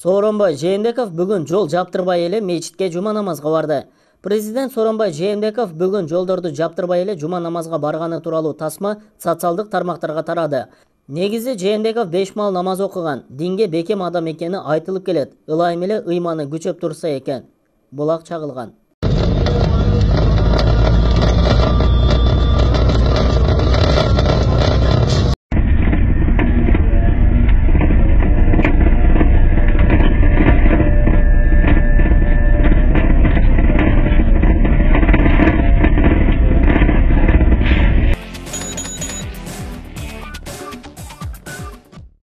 сооронбай жээнбеков бүгүн жол жаптырбай эле мечитке жума намазга барды. Президент сооронбай жээнбеков бүгүн жолдорду жаптырбай эле жума намазга барганы тууралуу тасма социалдык тармактарга тарады. Негизи жээнбеков беш маал намаз окуган динге бекем адам экени айтылып келет. Ылайым эле ыйманы күчөп турса экен. Булак чагылган.